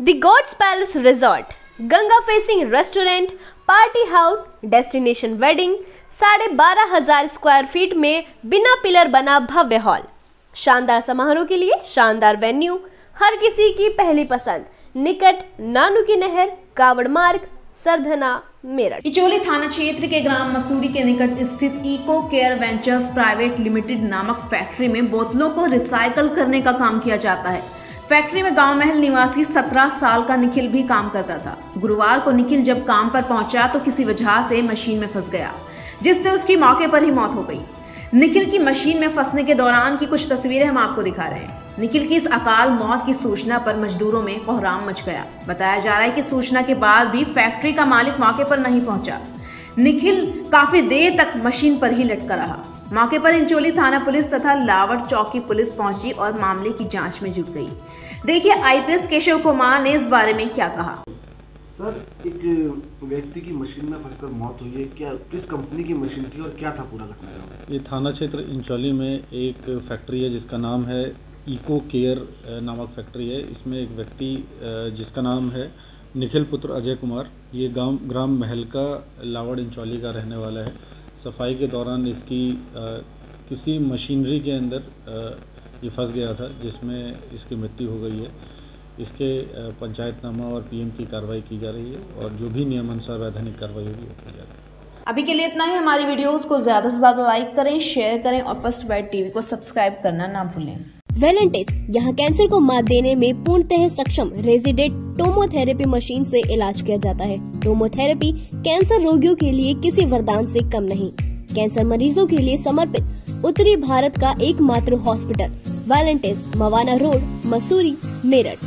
The gods palace resort Ganga facing restaurant party house destination wedding साढ़े बारह हज़ार square feet में बिना पिलर बना भव्य हॉल शानदार समारोह के लिए शानदार वेन्यू हर किसी की पहली पसंद, निकट नानू की नहर, कावड़ मार्ग, सरधना, मेरठ. इचोली थाना क्षेत्र के ग्राम मसूरी के निकट स्थित eco care ventures private limited नामक फैक्ट्री में बोतलों को रिसाइकल करने का काम किया जाता है। फैक्ट्री में गाँव महल निवासी 17 साल का निखिल भी काम करता था। गुरुवार को निखिल जब काम पर पहुँचा तो किसी वजह से मशीन में फंस गया, जिससे उसकी मौके पर ही मौत हो गई। निखिल की मशीन में फंसने के दौरान की कुछ तस्वीरें हम आपको दिखा रहे हैं। निखिल की इस अकाल मौत की सूचना पर मजदूरों में कोहराम मच गया। बताया जा रहा है कि सूचना के बाद भी फैक्ट्री का मालिक मौके पर नहीं पहुँचा। निखिल काफ़ी देर तक मशीन पर ही लटका रहा। मौके पर इंचोली थाना पुलिस तथा लावड़ चौकी पुलिस पहुँची और मामले की जाँच में जुट गई। देखिए आईपीएस केशव कुमार ने इस बारे में क्या कहा। सर एक व्यक्ति की मशीन में फंसकर मौत हुई है। क्या किस कंपनी की मशीन थी और क्या था पूरा घटना? ये थाना क्षेत्र इंचौली में एक फैक्ट्री है जिसका नाम है इको केयर नामक फैक्ट्री है। इसमें एक व्यक्ति जिसका नाम है निखिल पुत्र अजय कुमार। ये गाँव ग्राम महल का लावड़ इंचौली का रहने वाला है। सफ़ाई के दौरान इसकी आ, किसी मशीनरी के अंदर ये फंस गया था जिसमें इसकी मृत्यु हो गई है। इसके पंचायतनामा और पीएम की कार्रवाई की जा रही है और जो भी नियमानुसार वैधानिक कार्रवाई होगी वो की जा रही है। अभी के लिए इतना ही। हमारी वीडियोस को ज़्यादा से ज़्यादा लाइक करें शेयर करें और फ़र्स्ट बाइट टीवी को सब्सक्राइब करना ना भूलें। वेलेंटिस, यहाँ कैंसर को मात देने में पूर्णतः सक्षम रेजिडेंट टोमोथेरेपी मशीन से इलाज किया जाता है। टोमोथेरेपी कैंसर रोगियों के लिए किसी वरदान से कम नहीं। कैंसर मरीजों के लिए समर्पित उत्तरी भारत का एकमात्र hospital, Valentis, Mawana road, Mussoorie, Meerut.